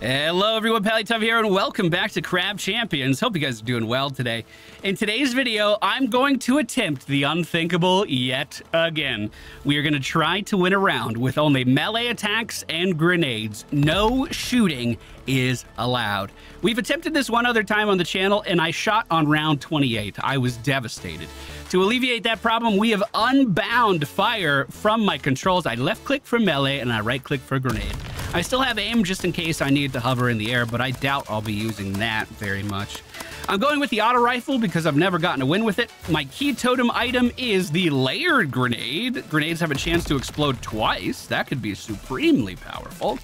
Hello everyone, Pally Pallytime here, and welcome back to Crab Champions. Hope you guys are doing well today. In today's video, I'm going to attempt the unthinkable yet again. We are going to try to win a round with only melee attacks and grenades. No shooting is allowed. We've attempted this one other time on the channel, and I shot on round 28. I was devastated. To alleviate that problem, we have unbound fire from my controls. I left click for melee, and I right click for grenade. I still have aim just in case I need to hover in the air, but I doubt I'll be using that very much. I'm going with the auto rifle because I've never gotten a win with it. My key totem item is the layered grenade. Grenades have a chance to explode twice. That could be supremely powerful.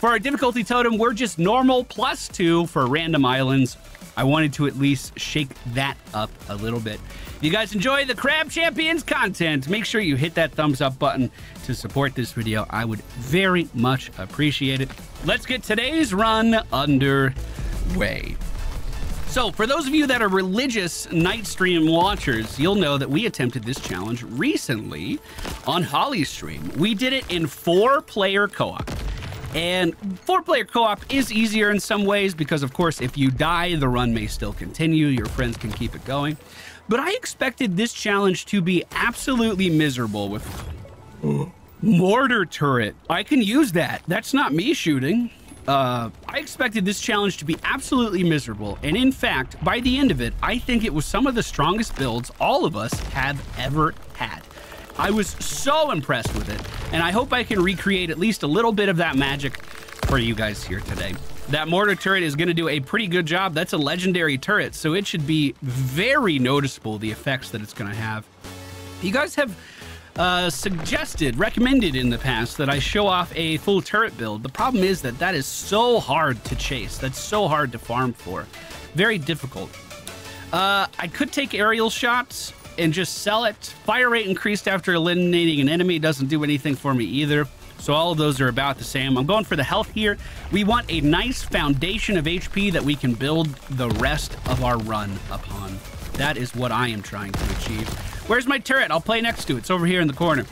For our difficulty totem, we're just normal plus two for random islands. I wanted to at least shake that up a little bit. If you guys enjoy the Crab Champions content, make sure you hit that thumbs up button to support this video. I would very much appreciate it. Let's get today's run underway. So, for those of you that are religious night stream watchers, you'll know that we attempted this challenge recently on Holly stream. We did it in four player co op. And four player co op is easier in some ways because, of course, if you die, the run may still continue. Your friends can keep it going. But I expected this challenge to be absolutely miserable with mortar turret. I can use that. That's not me shooting. Uh, I expected this challenge to be absolutely miserable, and in fact, by the end of it, I think it was some of the strongest builds all of us have ever had. I was so impressed with it, and I hope I can recreate at least a little bit of that magic for you guys here today. That mortar turret is going to do a pretty good job. That's a legendary turret, so it should be very noticeable, the effects that it's going to have. You guys have uh, suggested, recommended in the past that I show off a full turret build. The problem is that that is so hard to chase. That's so hard to farm for. Very difficult. Uh, I could take aerial shots and just sell it. Fire rate increased after eliminating an enemy doesn't do anything for me either. So all of those are about the same. I'm going for the health here. We want a nice foundation of HP that we can build the rest of our run upon. That is what I am trying to achieve. Where's my turret? I'll play next to it. It's over here in the corner.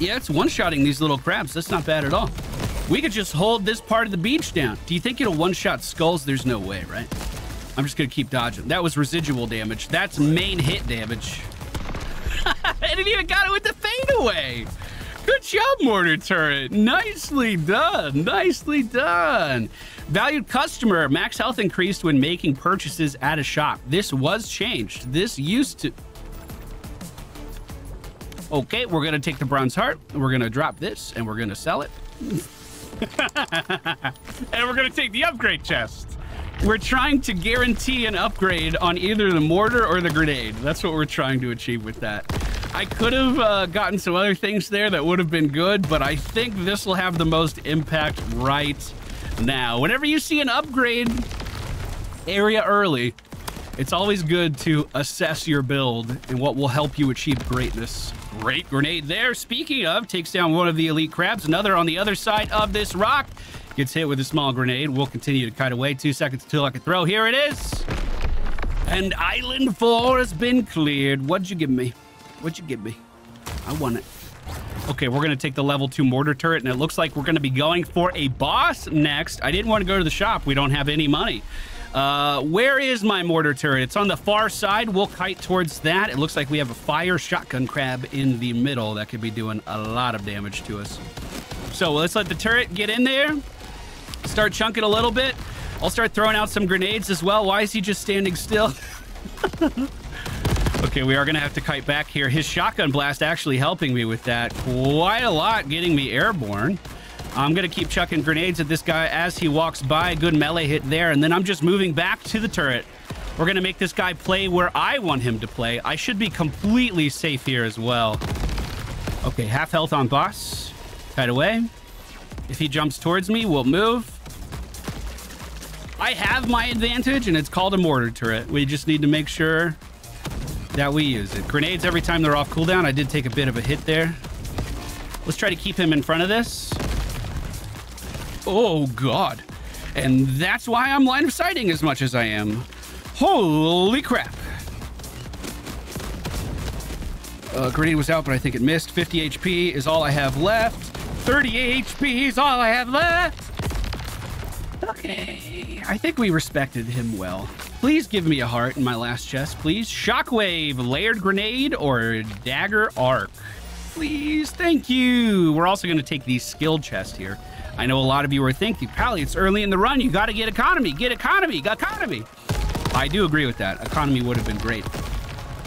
Yeah, it's one-shotting these little crabs. That's not bad at all. We could just hold this part of the beach down. Do you think it'll one-shot skulls? There's no way, right? I'm just going to keep dodging. That was residual damage. That's main hit damage. I didn't even got it with the fadeaway. Good job, Mortar Turret. Nicely done. Nicely done. Valued customer. Max health increased when making purchases at a shop. This was changed. This used to... Okay, we're going to take the bronze heart. We're going to drop this, and we're going to sell it. and we're going to take the upgrade chest. We're trying to guarantee an upgrade on either the mortar or the grenade. That's what we're trying to achieve with that. I could have uh, gotten some other things there that would have been good, but I think this will have the most impact right now. Whenever you see an upgrade area early, it's always good to assess your build and what will help you achieve greatness. Great grenade there. Speaking of, takes down one of the elite crabs. Another on the other side of this rock. Gets hit with a small grenade. We'll continue to kite away. Two seconds until I can throw. Here it is. And Island 4 has been cleared. What'd you give me? What'd you give me? I want it. Okay, we're going to take the level 2 mortar turret, and it looks like we're going to be going for a boss next. I didn't want to go to the shop. We don't have any money. Uh, where is my mortar turret? It's on the far side. We'll kite towards that. It looks like we have a fire shotgun crab in the middle that could be doing a lot of damage to us. So let's let the turret get in there. Start chunking a little bit. I'll start throwing out some grenades as well. Why is he just standing still? Okay, we are going to have to kite back here. His shotgun blast actually helping me with that quite a lot, getting me airborne. I'm going to keep chucking grenades at this guy as he walks by. Good melee hit there. And then I'm just moving back to the turret. We're going to make this guy play where I want him to play. I should be completely safe here as well. Okay, half health on boss. Kite away. If he jumps towards me, we'll move. I have my advantage, and it's called a mortar turret. We just need to make sure that we use it. Grenades every time they're off cooldown. I did take a bit of a hit there. Let's try to keep him in front of this. Oh, God. And that's why I'm line of sighting as much as I am. Holy crap. Uh, grenade was out, but I think it missed. 50 HP is all I have left. 30 HP is all I have left. Okay, I think we respected him well. Please give me a heart in my last chest, please. Shockwave, layered grenade, or dagger arc. Please, thank you. We're also going to take the skill chest here. I know a lot of you are thinking, Pally, it's early in the run. You got to get economy. Get economy. Economy. I do agree with that. Economy would have been great.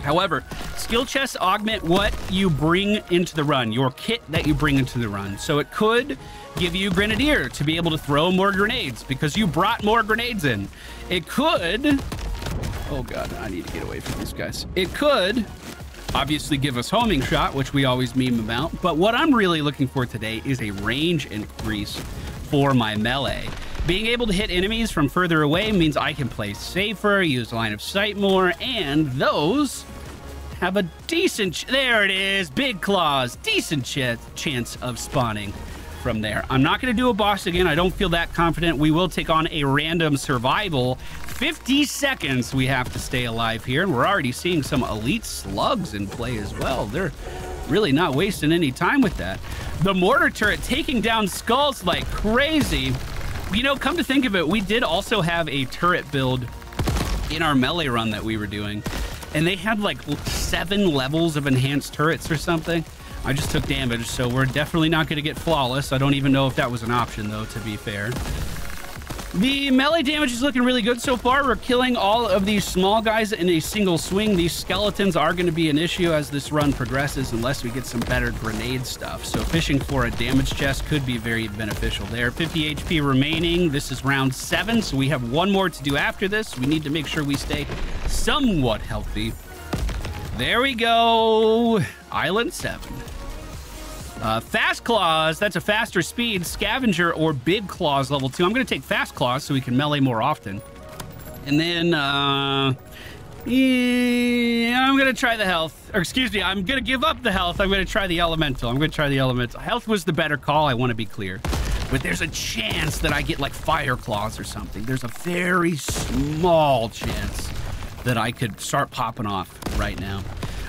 However, skill chests augment what you bring into the run, your kit that you bring into the run. So it could give you Grenadier to be able to throw more grenades because you brought more grenades in. It could... Oh god, I need to get away from these guys. It could obviously give us homing shot, which we always meme about. But what I'm really looking for today is a range increase for my melee. Being able to hit enemies from further away means I can play safer, use line of sight more, and those have a decent... There it is. Big claws. Decent ch chance of spawning from there. I'm not going to do a boss again. I don't feel that confident. We will take on a random survival. 50 seconds we have to stay alive here. And we're already seeing some elite slugs in play as well. They're really not wasting any time with that. The mortar turret taking down skulls like crazy. You know, come to think of it, we did also have a turret build in our melee run that we were doing and they had like seven levels of enhanced turrets or something. I just took damage, so we're definitely not going to get flawless. I don't even know if that was an option, though, to be fair. The melee damage is looking really good so far. We're killing all of these small guys in a single swing. These skeletons are going to be an issue as this run progresses unless we get some better grenade stuff. So fishing for a damage chest could be very beneficial there. 50 HP remaining. This is round seven, so we have one more to do after this. We need to make sure we stay somewhat healthy. There we go. Island seven. Uh, fast Claws, that's a faster speed. Scavenger or Big Claws level 2. I'm going to take Fast Claws so we can melee more often. And then, uh, yeah, I'm going to try the health. Or excuse me, I'm going to give up the health. I'm going to try the Elemental. I'm going to try the Elemental. Health was the better call. I want to be clear. But there's a chance that I get like Fire Claws or something. There's a very small chance that I could start popping off right now.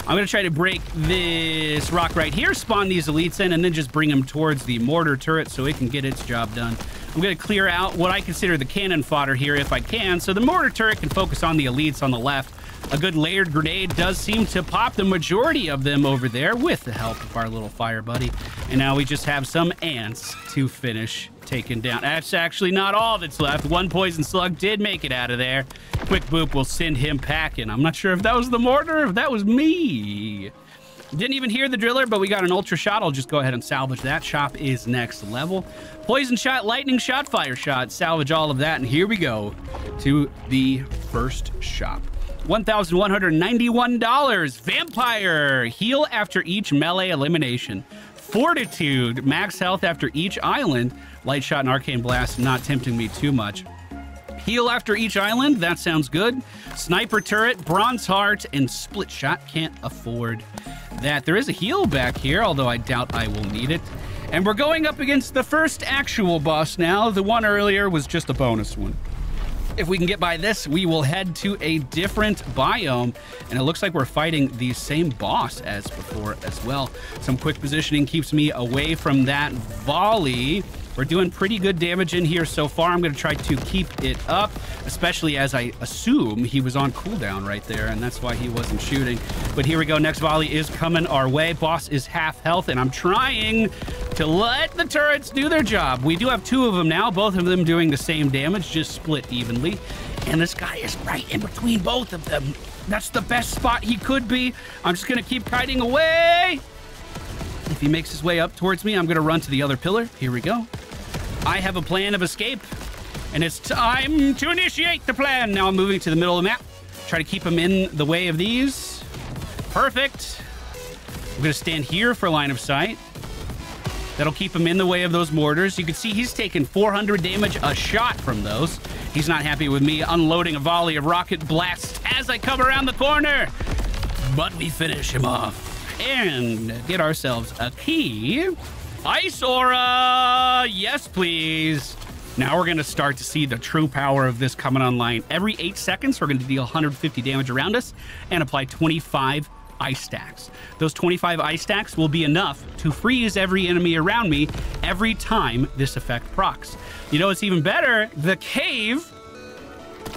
I'm going to try to break this rock right here, spawn these elites in, and then just bring them towards the mortar turret so it can get its job done. I'm going to clear out what I consider the cannon fodder here if I can, so the mortar turret can focus on the elites on the left. A good layered grenade does seem to pop the majority of them over there with the help of our little fire buddy. And now we just have some ants to finish taken down. That's actually not all that's left. One poison slug did make it out of there. Quick boop will send him packing. I'm not sure if that was the mortar, if that was me. Didn't even hear the driller, but we got an ultra shot. I'll just go ahead and salvage that. Shop is next level. Poison shot, lightning shot, fire shot. Salvage all of that. And here we go to the first shop. $1,191. Vampire. Heal after each melee elimination. Fortitude. Max health after each island. Light Shot and Arcane Blast not tempting me too much. Heal after each island, that sounds good. Sniper Turret, Bronze Heart, and Split Shot can't afford that. There is a heal back here, although I doubt I will need it. And we're going up against the first actual boss now. The one earlier was just a bonus one. If we can get by this, we will head to a different biome. And it looks like we're fighting the same boss as before as well. Some quick positioning keeps me away from that volley. We're doing pretty good damage in here so far. I'm going to try to keep it up, especially as I assume he was on cooldown right there, and that's why he wasn't shooting. But here we go. Next volley is coming our way. Boss is half health, and I'm trying to let the turrets do their job. We do have two of them now, both of them doing the same damage, just split evenly. And this guy is right in between both of them. That's the best spot he could be. I'm just going to keep kiting away. If he makes his way up towards me, I'm going to run to the other pillar. Here we go. I have a plan of escape, and it's time to initiate the plan. Now I'm moving to the middle of the map. Try to keep him in the way of these. Perfect. I'm going to stand here for line of sight. That'll keep him in the way of those mortars. You can see he's taking 400 damage a shot from those. He's not happy with me unloading a volley of rocket blasts as I come around the corner. But we finish him off and get ourselves a key Ice Aura! Yes, please. Now we're going to start to see the true power of this coming online. Every 8 seconds, we're going to deal 150 damage around us and apply 25 ice stacks. Those 25 ice stacks will be enough to freeze every enemy around me every time this effect procs. You know, it's even better. The cave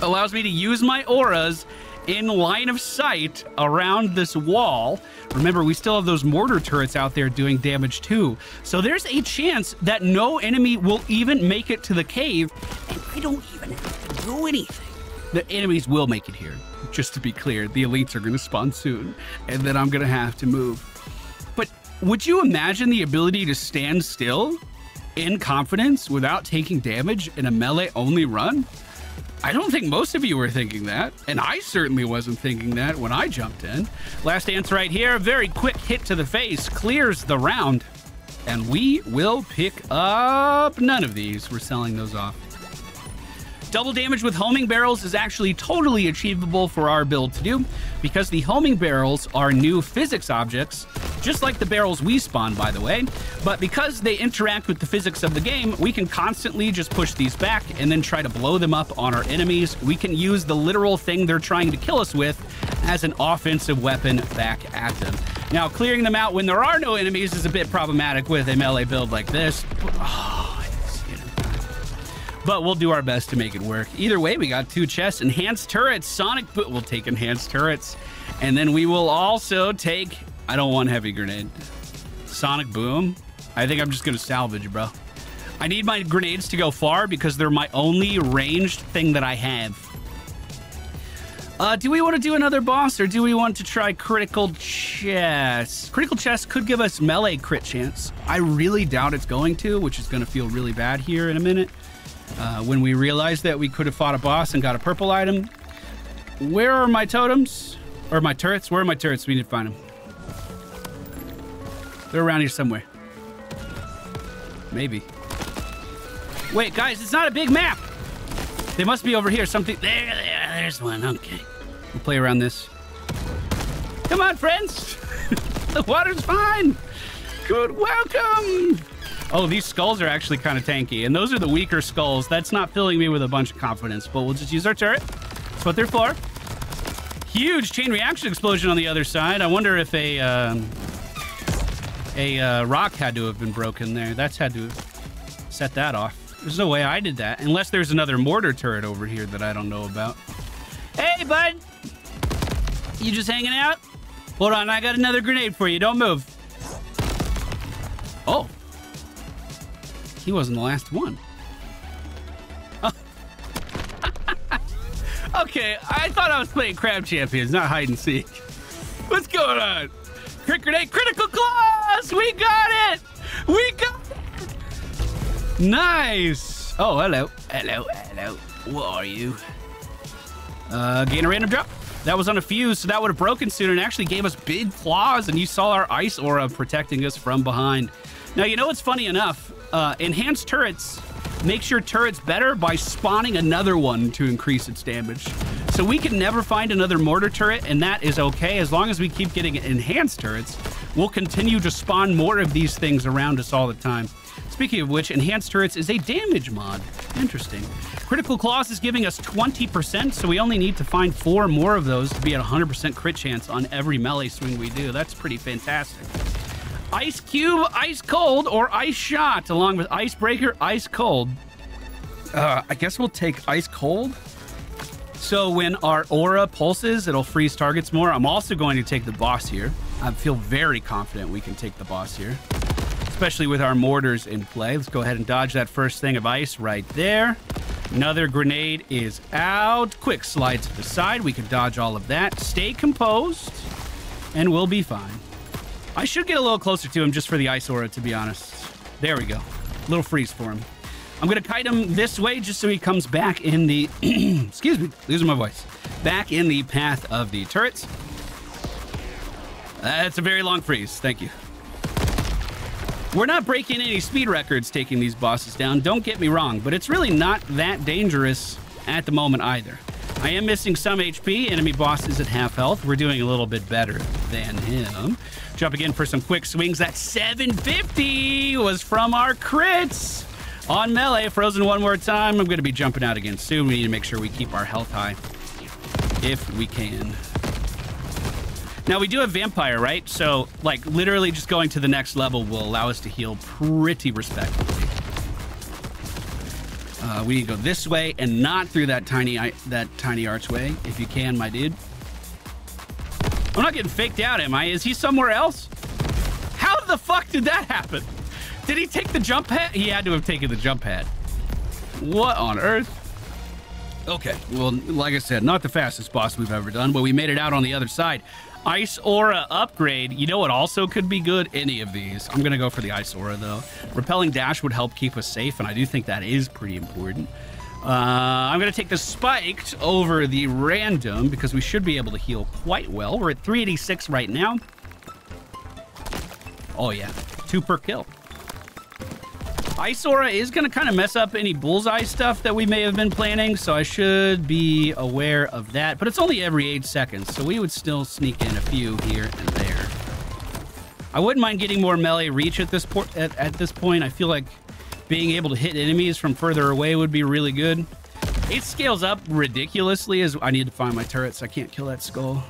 allows me to use my auras in line of sight around this wall. Remember, we still have those mortar turrets out there doing damage too. So there's a chance that no enemy will even make it to the cave, and I don't even have to do anything. The enemies will make it here. Just to be clear, the elites are going to spawn soon, and then I'm going to have to move. But would you imagine the ability to stand still in confidence without taking damage in a melee only run? I don't think most of you were thinking that, and I certainly wasn't thinking that when I jumped in. Last dance right here, a very quick hit to the face, clears the round, and we will pick up none of these. We're selling those off. Double damage with homing barrels is actually totally achievable for our build to do because the homing barrels are new physics objects, just like the barrels we spawn, by the way. But because they interact with the physics of the game, we can constantly just push these back and then try to blow them up on our enemies. We can use the literal thing they're trying to kill us with as an offensive weapon back at them. Now, clearing them out when there are no enemies is a bit problematic with a melee build like this. Oh, but we'll do our best to make it work. Either way, we got two chests, enhanced turrets, sonic boom. We'll take enhanced turrets, and then we will also take. I don't want heavy grenade. Sonic boom. I think I'm just gonna salvage, bro. I need my grenades to go far because they're my only ranged thing that I have. Uh, do we want to do another boss or do we want to try critical chest? Critical chest could give us melee crit chance. I really doubt it's going to, which is going to feel really bad here in a minute. Uh, when we realized that we could have fought a boss and got a purple item. Where are my totems? Or my turrets? Where are my turrets? We need to find them. They're around here somewhere. Maybe. Wait, guys, it's not a big map. They must be over here. Something. There, there, there's one. Okay. We'll play around this. Come on, friends. the water's fine. Good welcome. Oh, these skulls are actually kind of tanky, and those are the weaker skulls. That's not filling me with a bunch of confidence, but we'll just use our turret. That's what they're for. Huge chain reaction explosion on the other side. I wonder if a um, a uh, rock had to have been broken there. That's had to set that off. There's no way I did that, unless there's another mortar turret over here that I don't know about. Hey, bud! You just hanging out? Hold on, I got another grenade for you. Don't move. Oh, he wasn't the last one. okay, I thought I was playing Crab Champions, not hide and seek. What's going on? Crit grenade, critical claws! We got it! We got it! Nice! Oh, hello. Hello, hello. What are you? Uh, gain a random drop. That was on a fuse, so that would have broken soon and actually gave us big claws, and you saw our ice aura protecting us from behind. Now, you know what's funny enough? Uh, enhanced turrets makes your turrets better by spawning another one to increase its damage. So we can never find another mortar turret, and that is okay. As long as we keep getting enhanced turrets, we'll continue to spawn more of these things around us all the time. Speaking of which, enhanced turrets is a damage mod. Interesting. Critical claws is giving us 20%, so we only need to find four more of those to be at 100% crit chance on every melee swing we do. That's pretty fantastic. Ice Cube, Ice Cold, or Ice Shot, along with Icebreaker, Ice Cold. Uh, I guess we'll take Ice Cold. So when our aura pulses, it'll freeze targets more. I'm also going to take the boss here. I feel very confident we can take the boss here, especially with our mortars in play. Let's go ahead and dodge that first thing of ice right there. Another grenade is out. Quick slide to the side. We can dodge all of that. Stay composed, and we'll be fine. I should get a little closer to him just for the ice aura, to be honest. There we go. Little freeze for him. I'm going to kite him this way just so he comes back in the... excuse me, losing my voice. Back in the path of the turrets. That's a very long freeze. Thank you. We're not breaking any speed records taking these bosses down, don't get me wrong, but it's really not that dangerous at the moment either. I am missing some HP. Enemy boss is at half health. We're doing a little bit better than him. Jump again for some quick swings. That 750 was from our crits on melee. Frozen one more time. I'm going to be jumping out again soon. We need to make sure we keep our health high if we can. Now, we do have Vampire, right? So, like, literally just going to the next level will allow us to heal pretty respectfully. Uh, we need to go this way and not through that tiny that tiny archway, if you can, my dude. I'm not getting faked out, am I? Is he somewhere else? How the fuck did that happen? Did he take the jump pad? He had to have taken the jump pad. What on earth? Okay, well, like I said, not the fastest boss we've ever done, but we made it out on the other side. Ice Aura upgrade. You know what also could be good? Any of these. I'm going to go for the Ice Aura, though. Repelling Dash would help keep us safe, and I do think that is pretty important. Uh, I'm going to take the Spiked over the Random because we should be able to heal quite well. We're at 386 right now. Oh, yeah. Two per kill. Aura is going to kind of mess up any bullseye stuff that we may have been planning, so I should be aware of that. But it's only every eight seconds, so we would still sneak in a few here and there. I wouldn't mind getting more melee reach at this, at, at this point. I feel like being able to hit enemies from further away would be really good. It scales up ridiculously as I need to find my turrets. I can't kill that skull.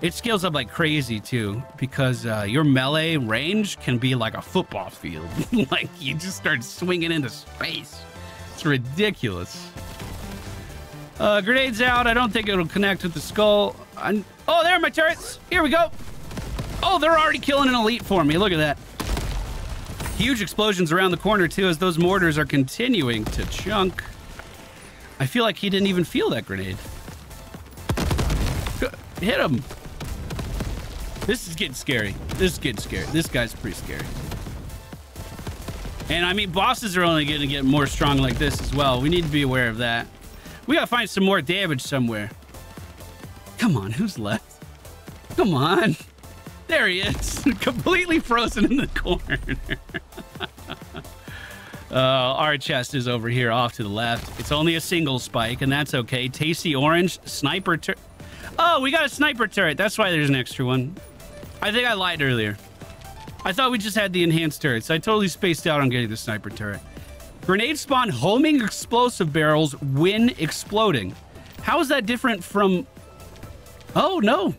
It scales up like crazy too, because uh, your melee range can be like a football field. like you just start swinging into space. It's ridiculous. Uh, grenades out. I don't think it'll connect with the skull. I'm... Oh, there are my turrets. Here we go. Oh, they're already killing an elite for me. Look at that. Huge explosions around the corner too as those mortars are continuing to chunk. I feel like he didn't even feel that grenade. Hit him. This is getting scary. This is getting scary. This guy's pretty scary. And I mean, bosses are only going to get more strong like this as well. We need to be aware of that. We got to find some more damage somewhere. Come on, who's left? Come on. There he is. Completely frozen in the corner. uh, our chest is over here off to the left. It's only a single spike, and that's okay. Tasty orange, sniper turret. Oh, we got a sniper turret. That's why there's an extra one. I think I lied earlier. I thought we just had the enhanced turrets. I totally spaced out on getting the sniper turret. Grenade spawn homing explosive barrels when exploding. How is that different from... Oh, no.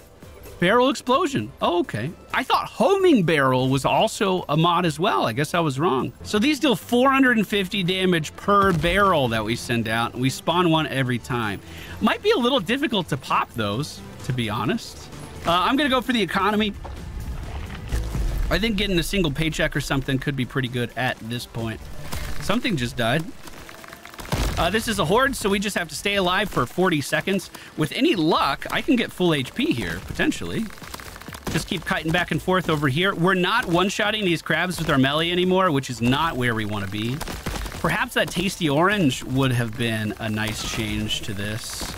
Barrel explosion. Oh, okay. I thought homing barrel was also a mod as well. I guess I was wrong. So these deal 450 damage per barrel that we send out. We spawn one every time. Might be a little difficult to pop those, to be honest. Uh, I'm going to go for the economy. I think getting a single paycheck or something could be pretty good at this point. Something just died. Uh, this is a horde, so we just have to stay alive for 40 seconds. With any luck, I can get full HP here, potentially. Just keep kiting back and forth over here. We're not one-shotting these crabs with our melee anymore, which is not where we want to be. Perhaps that tasty orange would have been a nice change to this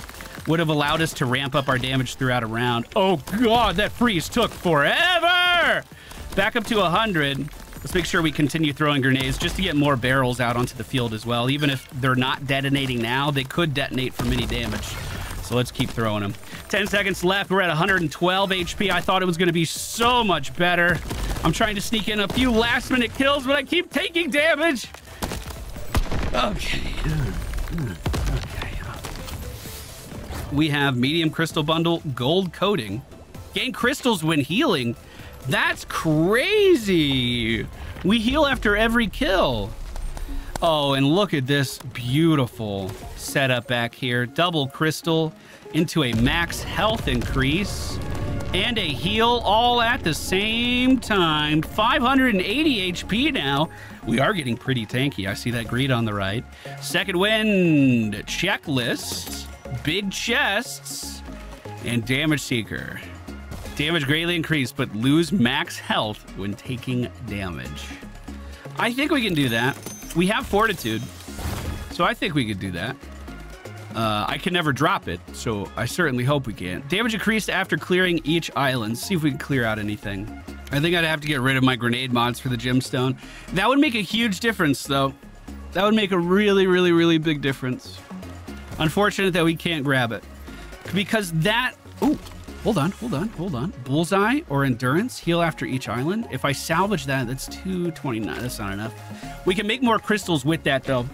would have allowed us to ramp up our damage throughout a round. Oh god, that freeze took forever! Back up to 100. Let's make sure we continue throwing grenades just to get more barrels out onto the field as well. Even if they're not detonating now, they could detonate from any damage. So let's keep throwing them. 10 seconds left. We're at 112 HP. I thought it was going to be so much better. I'm trying to sneak in a few last minute kills, but I keep taking damage. Okay we have medium crystal bundle, gold coating. Gain crystals when healing. That's crazy. We heal after every kill. Oh, and look at this beautiful setup back here. Double crystal into a max health increase and a heal all at the same time. 580 HP now. We are getting pretty tanky. I see that greed on the right. Second wind checklist big chests, and damage seeker. Damage greatly increased, but lose max health when taking damage. I think we can do that. We have fortitude, so I think we could do that. Uh, I can never drop it, so I certainly hope we can. Damage increased after clearing each island. See if we can clear out anything. I think I'd have to get rid of my grenade mods for the gemstone. That would make a huge difference, though. That would make a really, really, really big difference. Unfortunate that we can't grab it. Because that... Oh, hold on, hold on, hold on. Bullseye or Endurance, heal after each island. If I salvage that, that's 229. That's not enough. We can make more crystals with that, though.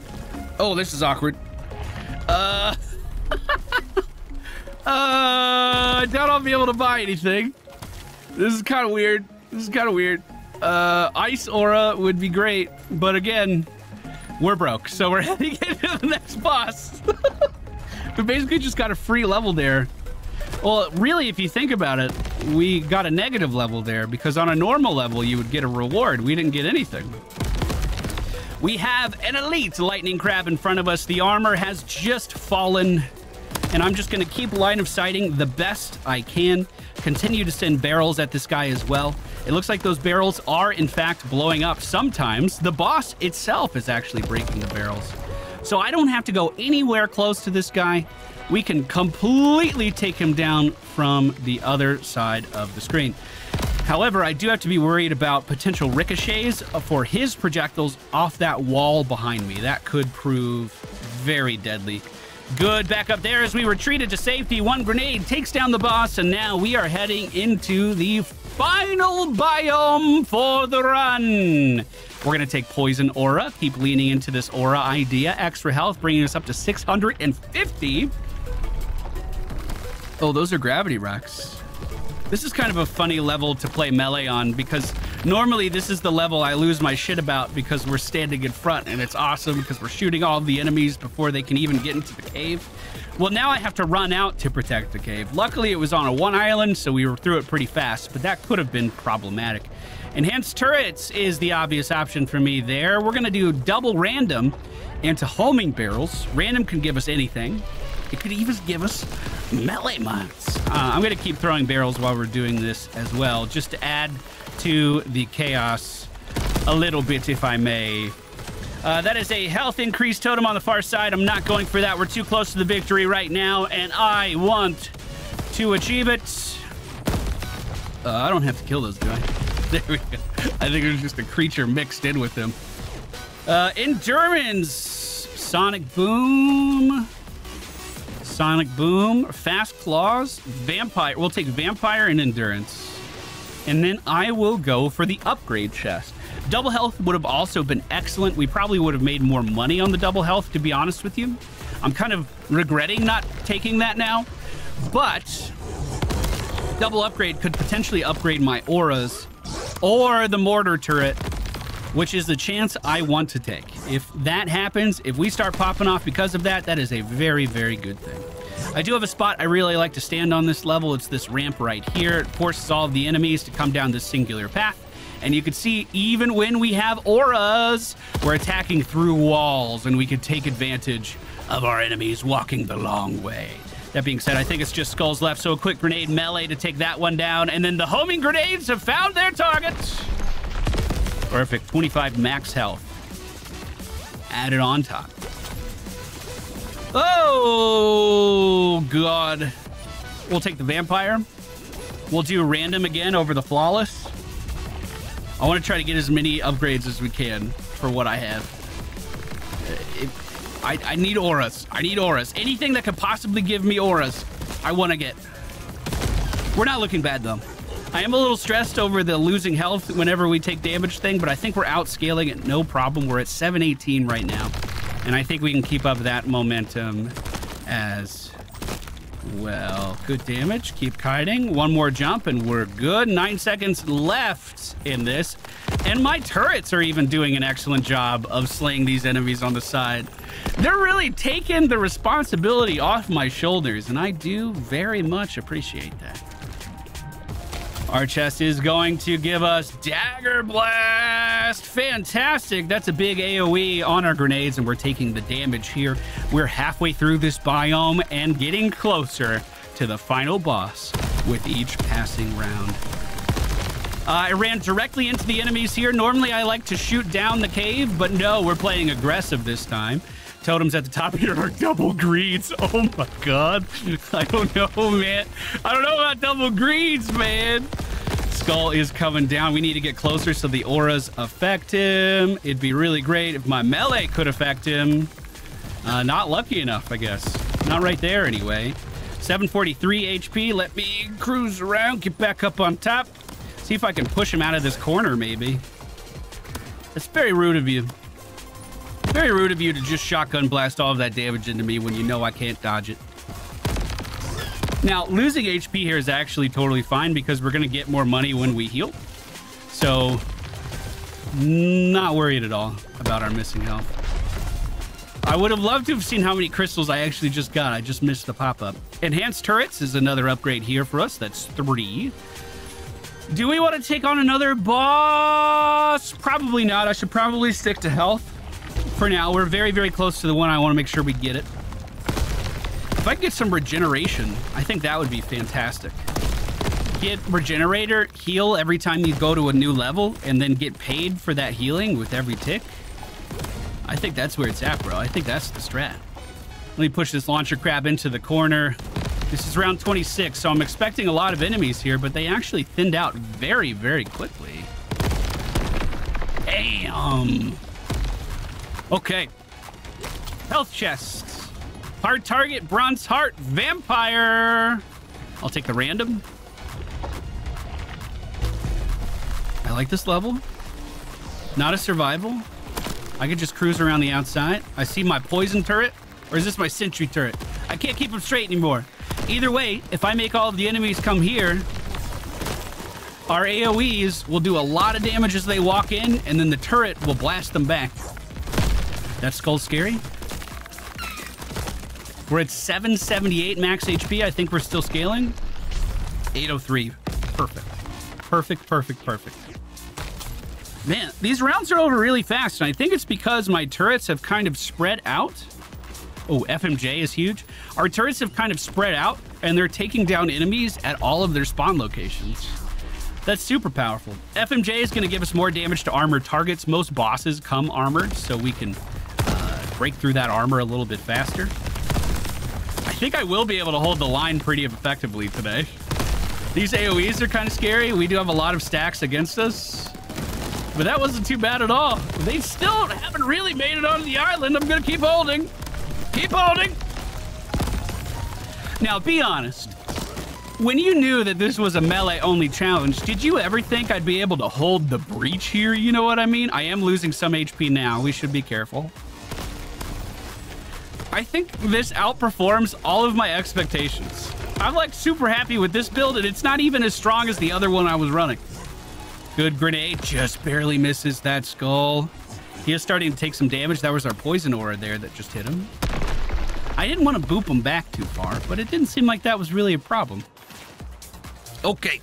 Oh, this is awkward. Uh... Uh, I doubt I'll be able to buy anything. This is kind of weird. This is kind of weird. Uh, Ice Aura would be great, but again, we're broke, so we're heading into the next boss. we basically just got a free level there. Well, really, if you think about it, we got a negative level there because on a normal level, you would get a reward. We didn't get anything. We have an elite lightning crab in front of us. The armor has just fallen, and I'm just going to keep line of sighting the best I can. Continue to send barrels at this guy as well. It looks like those barrels are, in fact, blowing up. Sometimes the boss itself is actually breaking the barrels. So I don't have to go anywhere close to this guy. We can completely take him down from the other side of the screen. However, I do have to be worried about potential ricochets for his projectiles off that wall behind me. That could prove very deadly. Good back up there as we retreated to safety. One grenade takes down the boss, and now we are heading into the final biome for the run. We're going to take Poison Aura, keep leaning into this Aura idea. Extra health, bringing us up to 650. Oh, those are Gravity Rocks. This is kind of a funny level to play melee on because normally this is the level I lose my shit about because we're standing in front and it's awesome because we're shooting all the enemies before they can even get into the cave. Well, now I have to run out to protect the cave. Luckily, it was on a one island, so we were through it pretty fast, but that could have been problematic. Enhanced turrets is the obvious option for me there. We're going to do double random into homing barrels. Random can give us anything. It could even give us melee mods. Uh, I'm going to keep throwing barrels while we're doing this as well, just to add to the chaos a little bit, if I may. Uh, that is a health increase totem on the far side. I'm not going for that. We're too close to the victory right now, and I want to achieve it. Uh, I don't have to kill those guys. There we go. I think there's just a creature mixed in with them. Uh, endurance, sonic boom. Sonic Boom, Fast Claws, Vampire. We'll take Vampire and Endurance. And then I will go for the upgrade chest. Double health would have also been excellent. We probably would have made more money on the double health, to be honest with you. I'm kind of regretting not taking that now. But double upgrade could potentially upgrade my auras or the mortar turret, which is the chance I want to take. If that happens, if we start popping off because of that, that is a very, very good thing. I do have a spot I really like to stand on this level. It's this ramp right here. It forces all of the enemies to come down this singular path. And you can see even when we have auras, we're attacking through walls and we can take advantage of our enemies walking the long way. That being said, I think it's just skulls left, so a quick grenade melee to take that one down. And then the homing grenades have found their targets. Perfect. 25 max health added on top. Oh, God. We'll take the vampire. We'll do random again over the flawless. I want to try to get as many upgrades as we can for what I have. Uh, it, I, I need auras. I need auras. Anything that could possibly give me auras, I want to get. We're not looking bad, though. I am a little stressed over the losing health whenever we take damage thing, but I think we're outscaling it no problem. We're at 718 right now, and I think we can keep up that momentum as well. Good damage. Keep kiting. One more jump, and we're good. Nine seconds left in this. And my turrets are even doing an excellent job of slaying these enemies on the side. They're really taking the responsibility off my shoulders, and I do very much appreciate that. Our chest is going to give us Dagger Blast. Fantastic. That's a big AoE on our grenades, and we're taking the damage here. We're halfway through this biome and getting closer to the final boss with each passing round. Uh, I ran directly into the enemies here. Normally, I like to shoot down the cave, but no, we're playing aggressive this time. Totems at the top here are double greens. Oh my god. I don't know, man. I don't know about double greens, man. Skull is coming down. We need to get closer so the auras affect him. It'd be really great if my melee could affect him. Uh, not lucky enough, I guess. Not right there, anyway. 743 HP. Let me cruise around, get back up on top. See if I can push him out of this corner, maybe. That's very rude of you. Very rude of you to just shotgun blast all of that damage into me when you know I can't dodge it. Now, losing HP here is actually totally fine because we're going to get more money when we heal. So, not worried at all about our missing health. I would have loved to have seen how many crystals I actually just got. I just missed the pop-up. Enhanced turrets is another upgrade here for us. That's three. Do we want to take on another boss? Probably not. I should probably stick to health for now. We're very, very close to the one. I want to make sure we get it. If I can get some regeneration, I think that would be fantastic. Get regenerator, heal every time you go to a new level, and then get paid for that healing with every tick. I think that's where it's at, bro. I think that's the strat. Let me push this launcher crab into the corner. This is round 26, so I'm expecting a lot of enemies here, but they actually thinned out very, very quickly. Damn. Okay. Health chest. Hard target, bronze heart, vampire. I'll take the random. I like this level. Not a survival. I could just cruise around the outside. I see my poison turret, or is this my sentry turret? I can't keep them straight anymore. Either way, if I make all of the enemies come here, our AoEs will do a lot of damage as they walk in, and then the turret will blast them back. That skull's scary. We're at 778 max HP. I think we're still scaling. 803. Perfect. Perfect, perfect, perfect. Man, these rounds are over really fast, and I think it's because my turrets have kind of spread out. Oh, FMJ is huge. Our turrets have kind of spread out, and they're taking down enemies at all of their spawn locations. That's super powerful. FMJ is going to give us more damage to armored targets. Most bosses come armored, so we can break through that armor a little bit faster. I think I will be able to hold the line pretty effectively today. These AoEs are kind of scary. We do have a lot of stacks against us. But that wasn't too bad at all. They still haven't really made it onto the island. I'm going to keep holding. Keep holding. Now, be honest. When you knew that this was a melee-only challenge, did you ever think I'd be able to hold the breach here? You know what I mean? I am losing some HP now. We should be careful. I think this outperforms all of my expectations. I'm like super happy with this build, and it's not even as strong as the other one I was running. Good grenade. Just barely misses that skull. He is starting to take some damage. That was our poison aura there that just hit him. I didn't want to boop him back too far, but it didn't seem like that was really a problem. Okay.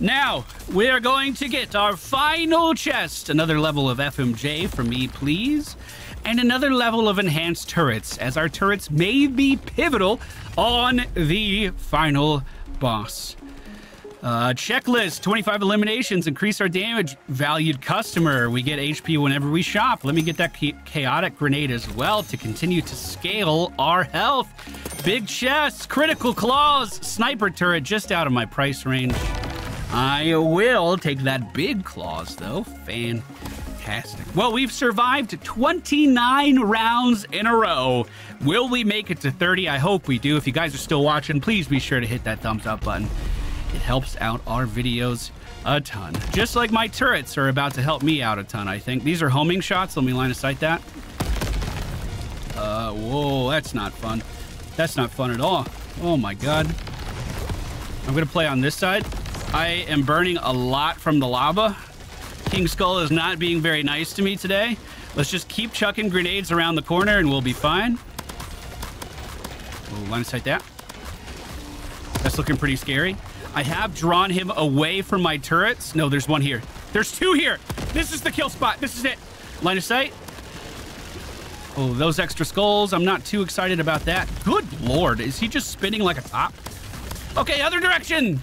Now, we are going to get our final chest. Another level of FMJ for me, please. And another level of enhanced turrets, as our turrets may be pivotal on the final boss. Uh, checklist 25 eliminations increase our damage. Valued customer. We get HP whenever we shop. Let me get that chaotic grenade as well to continue to scale our health. Big chest, critical claws, sniper turret just out of my price range. I will take that big claws though. Fantastic. Well, we've survived 29 rounds in a row. Will we make it to 30? I hope we do. If you guys are still watching, please be sure to hit that thumbs up button. It helps out our videos a ton. Just like my turrets are about to help me out a ton, I think. These are homing shots. Let me line of sight that. Uh, whoa, that's not fun. That's not fun at all. Oh my god. I'm gonna play on this side. I am burning a lot from the lava. King Skull is not being very nice to me today. Let's just keep chucking grenades around the corner and we'll be fine. We'll line of sight that. That's looking pretty scary. I have drawn him away from my turrets. No, there's one here. There's two here. This is the kill spot. This is it. Line of sight. Oh, those extra skulls. I'm not too excited about that. Good lord. Is he just spinning like a top? Okay, other direction.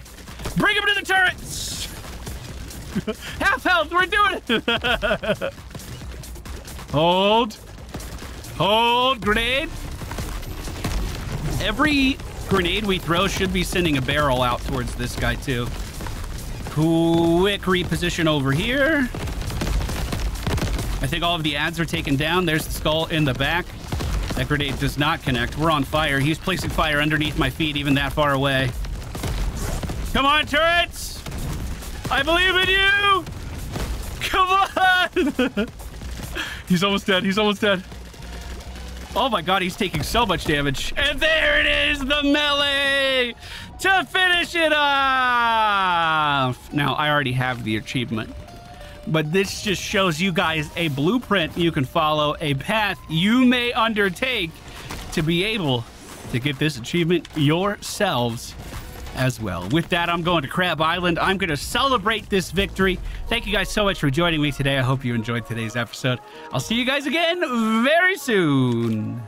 Bring him to the turrets. Half health. We're doing it. Hold. Hold. Grenade. Every grenade we throw should be sending a barrel out towards this guy too. Quick reposition over here. I think all of the ads are taken down. There's the skull in the back. That grenade does not connect. We're on fire. He's placing fire underneath my feet, even that far away. Come on, turrets! I believe in you! Come on! He's almost dead. He's almost dead. Oh my god, he's taking so much damage. And there it is, the melee to finish it off. Now, I already have the achievement, but this just shows you guys a blueprint you can follow, a path you may undertake to be able to get this achievement yourselves as well. With that, I'm going to Crab Island. I'm going to celebrate this victory. Thank you guys so much for joining me today. I hope you enjoyed today's episode. I'll see you guys again very soon.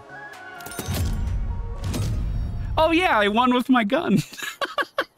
Oh, yeah, I won with my gun.